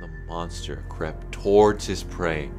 The monster crept towards his prey.